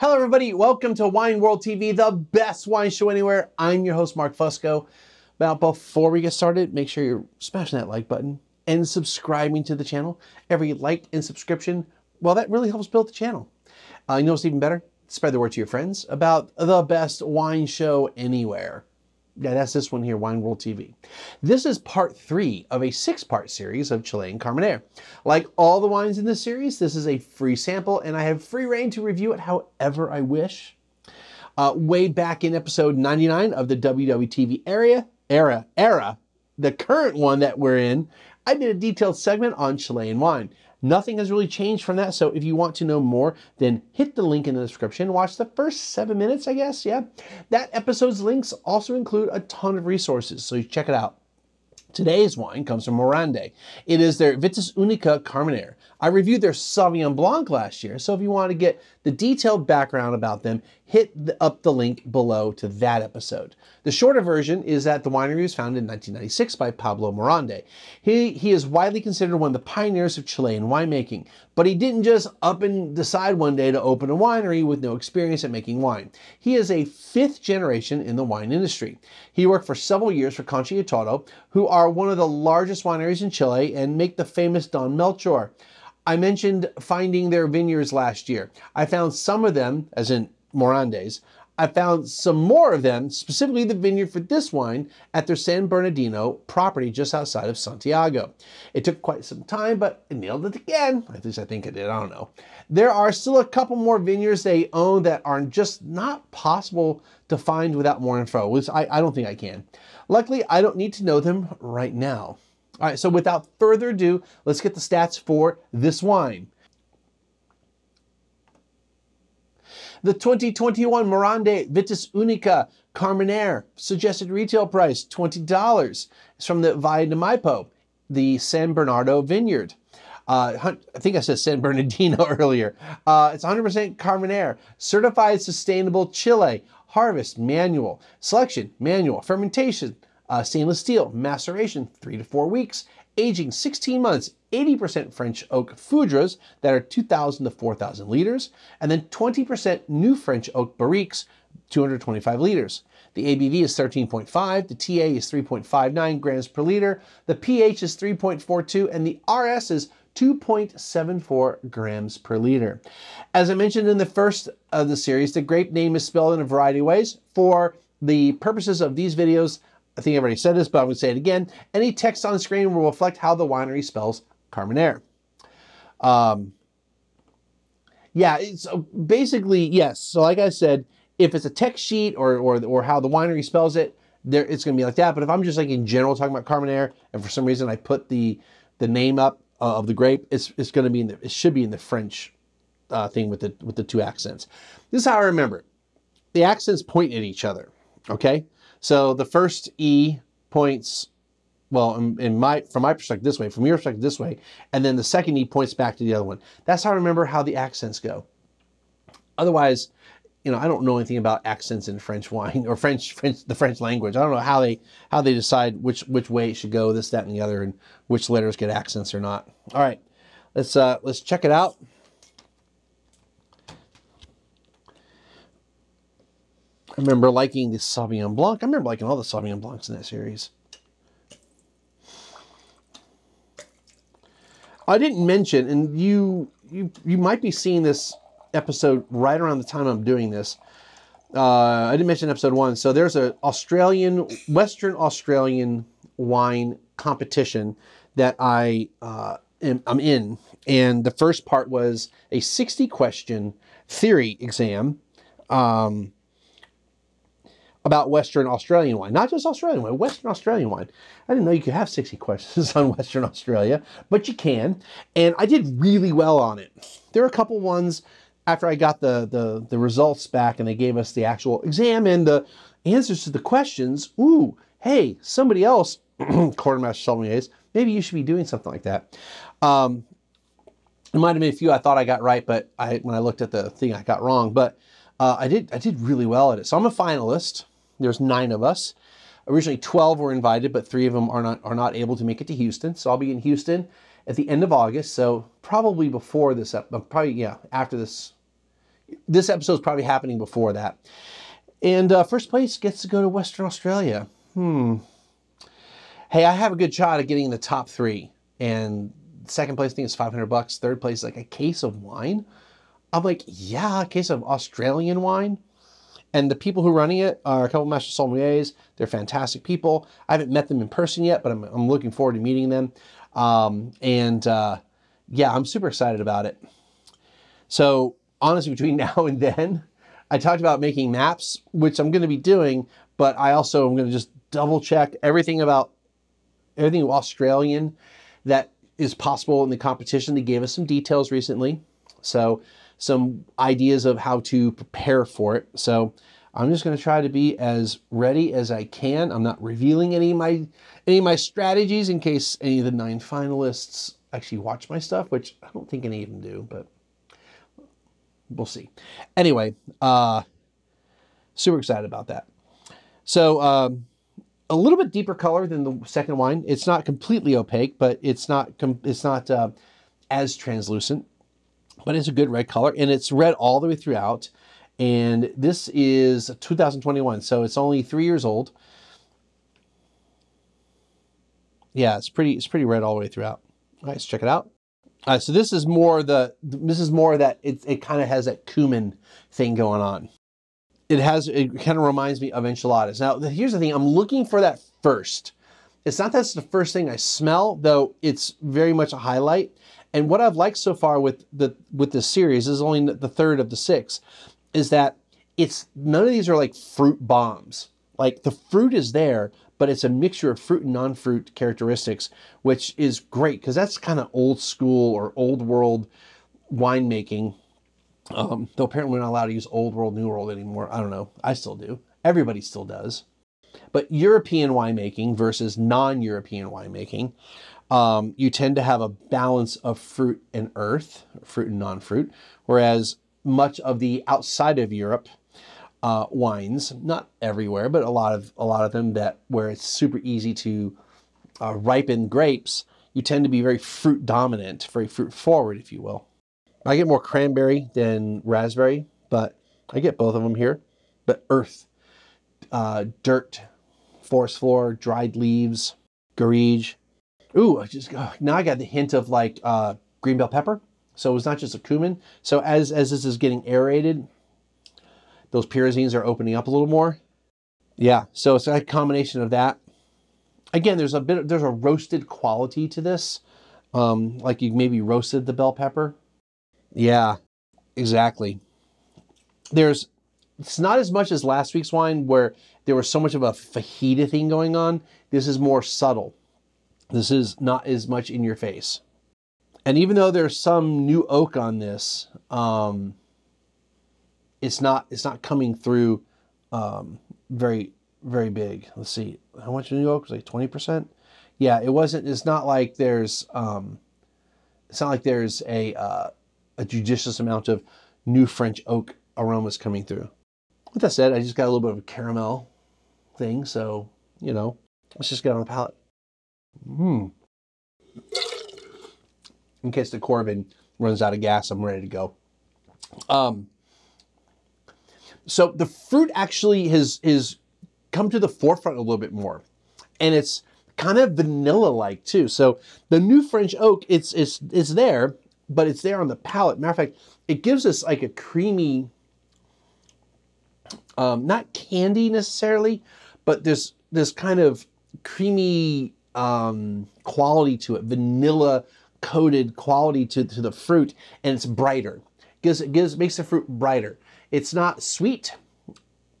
Hello, everybody. Welcome to Wine World TV, the best wine show anywhere. I'm your host, Mark Fusco. Now, before we get started, make sure you're smashing that like button and subscribing to the channel. Every like and subscription, well, that really helps build the channel. Uh, you know what's even better? Spread the word to your friends about the best wine show anywhere. Yeah, that's this one here, Wine World TV. This is part three of a six-part series of Chilean Carmenere. Like all the wines in this series, this is a free sample, and I have free reign to review it however I wish. Uh, way back in episode 99 of the WWTV area, era, era, the current one that we're in, I did a detailed segment on Chilean wine. Nothing has really changed from that. So if you want to know more, then hit the link in the description. Watch the first seven minutes, I guess. Yeah. That episode's links also include a ton of resources. So you check it out. Today's wine comes from Morandé. It is their Vitis Unica Carmenere. I reviewed their Sauvignon Blanc last year, so if you want to get the detailed background about them, hit up the link below to that episode. The shorter version is that the winery was founded in 1996 by Pablo Morandé. He, he is widely considered one of the pioneers of Chilean winemaking, but he didn't just up and decide one day to open a winery with no experience at making wine. He is a fifth generation in the wine industry. He worked for several years for Concha y Toro, who are one of the largest wineries in Chile and make the famous Don Melchor. I mentioned finding their vineyards last year. I found some of them, as in Morandé's, I found some more of them, specifically the vineyard for this wine, at their San Bernardino property just outside of Santiago. It took quite some time, but it nailed it again. At least I think it did. I don't know. There are still a couple more vineyards they own that are just not possible to find without more info. Which I, I don't think I can. Luckily, I don't need to know them right now. All right, so without further ado, let's get the stats for this wine. The 2021 Morandé Vitis Unica Carmenere suggested retail price $20. It's from the Valle de Maipo, the San Bernardo vineyard. Uh, I think I said San Bernardino earlier. Uh, it's 100% Carmenere, certified sustainable Chile, harvest manual, selection manual, fermentation uh, stainless steel, maceration, three to four weeks, aging 16 months, 80% French oak foudres that are 2,000 to 4,000 liters, and then 20% new French oak barriques, 225 liters. The ABV is 13.5, the TA is 3.59 grams per liter, the pH is 3.42, and the RS is 2.74 grams per liter. As I mentioned in the first of the series, the grape name is spelled in a variety of ways. For the purposes of these videos, I think I've already said this, but I'm going to say it again. Any text on screen will reflect how the winery spells Carmenere. Um, yeah, so basically, yes. So like I said, if it's a text sheet or, or, or how the winery spells it, there it's going to be like that. But if I'm just like in general talking about Carmenere, and for some reason I put the the name up uh, of the grape, it's, it's going to be in the, it should be in the French uh, thing with the with the two accents. This is how I remember it. The accents point at each other. Okay, so the first E points, well, in, in, my from my perspective this way, from your perspective this way, and then the second E points back to the other one. That's how I remember how the accents go. Otherwise, you know, I don't know anything about accents in French wine or French, French, the French language. I don't know how they how they decide which which way it should go, this, that, and the other, and which letters get accents or not. All right, let's uh, let's check it out. I remember liking the Sauvignon Blanc. I remember liking all the Sauvignon Blancs in that series. I didn't mention, and you you you might be seeing this episode right around the time I'm doing this. Uh, I didn't mention episode one. So there's an Australian, Western Australian wine competition that I uh, am, I'm in, and the first part was a 60 question theory exam. Um, about Western Australian wine. Not just Australian wine, Western Australian wine. I didn't know you could have 60 questions on Western Australia, but you can. And I did really well on it. There are a couple ones after I got the, the, the results back and they gave us the actual exam and the answers to the questions. Ooh, hey, somebody else, Court of Master Sommeliers, maybe you should be doing something like that. Um, it might have been a few I thought I got right, but I, when I looked at the thing, I got wrong. But uh, I did I did really well at it. So I'm a finalist. There's nine of us. Originally 12 were invited, but three of them are not are not able to make it to Houston. So I'll be in Houston at the end of August. So probably before this, episode, probably yeah, after this. This episode is probably happening before that. And uh, first place gets to go to Western Australia. Hmm. Hey, I have a good shot at getting in the top three. And second place, I think is 500 bucks. Third place, like a case of wine. I'm like, yeah, a case of Australian wine. And the people who are running it are a couple of master sommeliers. They're fantastic people. I haven't met them in person yet, but I'm, I'm looking forward to meeting them. Um, and uh, yeah, I'm super excited about it. So honestly, between now and then, I talked about making maps, which I'm going to be doing, but I also am going to just double check everything about everything Australian that is possible in the competition. They gave us some details recently. So some ideas of how to prepare for it. So I'm just going to try to be as ready as I can. I'm not revealing any of my any of my strategies in case any of the nine finalists actually watch my stuff, which I don't think any of them do, but we'll see. Anyway, uh, super excited about that. So um, a little bit deeper color than the second wine. It's not completely opaque, but it's not it's not uh, as translucent. But it's a good red color, and it's red all the way throughout. And this is 2021, so it's only three years old. Yeah, it's pretty it's pretty red all the way throughout. All right, let's check it out. All right, so this is more the this is more that it it kind of has that cumin thing going on it has it kind of reminds me of enchiladas. Now, here's the thing: I'm looking for that first. It's not that's the first thing I smell, though. It's very much a highlight. And what I've liked so far with the with this series this is only the third of the six, is that it's none of these are like fruit bombs. Like the fruit is there, but it's a mixture of fruit and non-fruit characteristics, which is great because that's kind of old school or old world winemaking um, though apparently we're not allowed to use old world, new world anymore. I don't know. I still do. Everybody still does. But European winemaking versus non-European winemaking, um, you tend to have a balance of fruit and earth, fruit and non-fruit, whereas much of the outside of Europe uh, wines, not everywhere, but a lot of a lot of them that where it's super easy to uh, ripen grapes, you tend to be very fruit dominant, very fruit forward, if you will. I get more cranberry than raspberry, but I get both of them here. But earth, uh, dirt, forest floor, dried leaves, garage. Ooh, I just now I got the hint of like uh, green bell pepper. So it's not just a cumin. So as as this is getting aerated, those pyrazines are opening up a little more. Yeah, so it's a combination of that. Again, there's a bit there's a roasted quality to this, um, like you maybe roasted the bell pepper yeah, exactly. There's it's not as much as last week's wine where there was so much of a fajita thing going on. This is more subtle. This is not as much in your face. And even though there's some new oak on this, um, it's not it's not coming through um, very very big. Let's see, how much new oak was like twenty percent. Yeah, it wasn't. It's not like there's um, it's not like there's a uh, a judicious amount of new French oak aromas coming through. With that said, I just got a little bit of a caramel thing, so, you know, let's just get on the palate. Hmm. In case the Coravin runs out of gas, I'm ready to go. Um, so the fruit actually has is come to the forefront a little bit more, and it's kind of vanilla-like too. So the new French oak, it's it's it's there, but it's there on the palate. Matter of fact, it gives us like a creamy, um, not candy necessarily, but this this kind of creamy um, quality to it, vanilla coated quality to, to the fruit, and it's brighter. Gives it gives makes the fruit brighter. It's not sweet,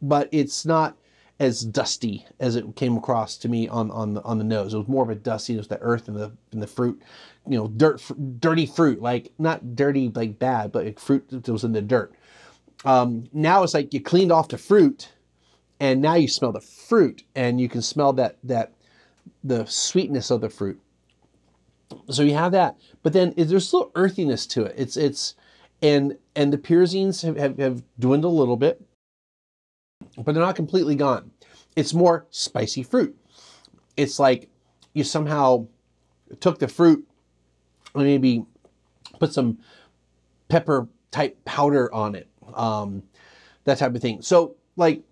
but it's not as dusty as it came across to me on on the, on the nose. It was more of a dustiness, the earth and the and the fruit, you know, dirt, dirty fruit, like not dirty like bad, but like fruit that was in the dirt. Um, now it's like you cleaned off the fruit, and now you smell the fruit, and you can smell that that the sweetness of the fruit. So you have that, but then there's little earthiness to it. It's it's and and the pyrazines have, have, have dwindled a little bit, but they're not completely gone. It's more spicy fruit. It's like you somehow took the fruit and maybe put some pepper type powder on it, um, that type of thing. So like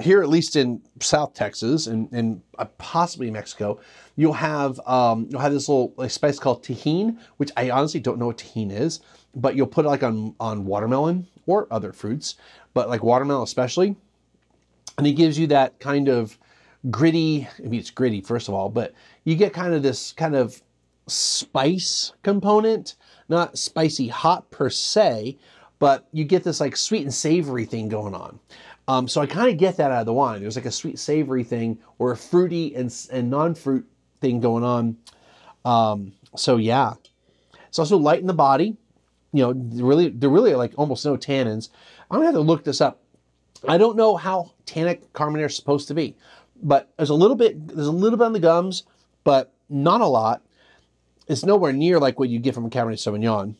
here, at least in South Texas and, and uh, possibly Mexico, you'll have um, you'll have this little spice called Tajín, which I honestly don't know what Tajín is, but you'll put it like on on watermelon or other fruits, but like watermelon especially, and it gives you that kind of gritty. I mean, it's gritty first of all, but you get kind of this kind of spice component, not spicy hot per se, but you get this like sweet and savory thing going on. Um, so I kind of get that out of the wine. There's like a sweet savory thing or a fruity and, and non-fruit thing going on. Um, so yeah, it's also light in the body. You know, really, there really like almost no tannins. I'm gonna have to look this up. I don't know how tannic Carmenere is supposed to be, but there's a little bit, there's a little bit on the gums, but not a lot. It's nowhere near like what you get from a Cabernet Sauvignon.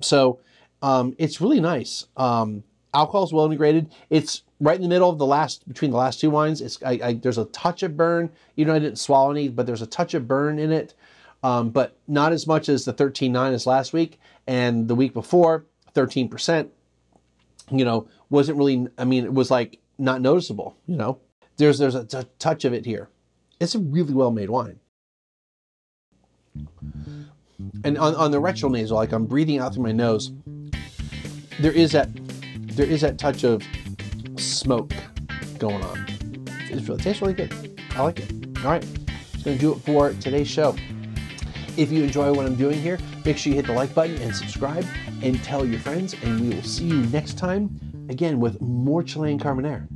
So um, it's really nice. Um, alcohol is well integrated. It's right in the middle of the last between the last two wines. It's I, I, there's a touch of burn. You know, I didn't swallow any, but there's a touch of burn in it, um, but not as much as the 13.9 as last week and the week before. 13 percent. You know, wasn't really. I mean, it was like not noticeable. You know, there's there's a t- touch of it here. It's a really well made wine. And on, on the retronasal, like I'm breathing out through my nose, there is that there is that touch of smoke going on. Really, it tastes really good. I like it. All right, it's to do it for today's show. If you enjoy what I'm doing here, make sure you hit the like button and subscribe and tell your friends. And we will see you next time again with more Chilean Carmenere.